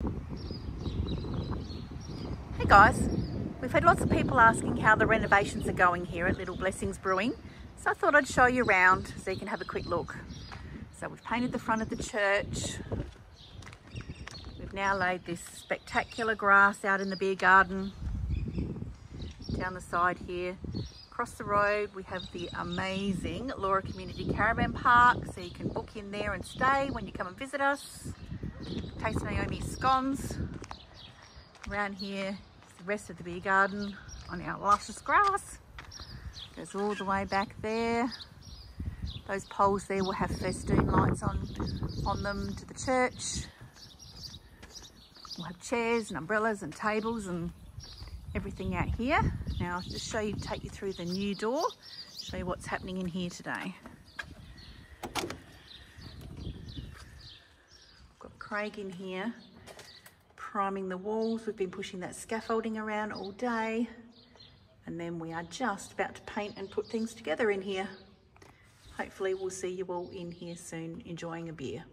Hey guys, we've had lots of people asking how the renovations are going here at Little Blessings Brewing. So I thought I'd show you around so you can have a quick look. So we've painted the front of the church. We've now laid this spectacular grass out in the beer garden. Down the side here. Across the road we have the amazing Laura Community Caravan Park so you can book in there and stay when you come and visit us. Taste Naomi's scones. Around here is the rest of the beer garden on our luscious grass. Goes all the way back there. Those poles there will have festoon lights on, on them to the church. We'll have chairs and umbrellas and tables and everything out here. Now I'll just show you, take you through the new door, show you what's happening in here today. Craig in here priming the walls. We've been pushing that scaffolding around all day. And then we are just about to paint and put things together in here. Hopefully we'll see you all in here soon enjoying a beer.